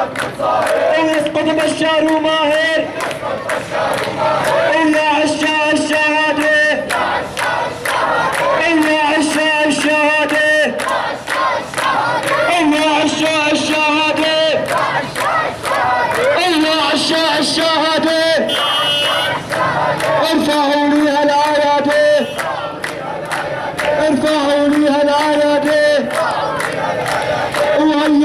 ويسقط بشار وماهر إلا عشاء الشهادة. إلا عشاء الشهادة. إلا عشاء الشهادة. إلا عشاء الشهادة. ارفعوا لي هالآيات. ارفعوا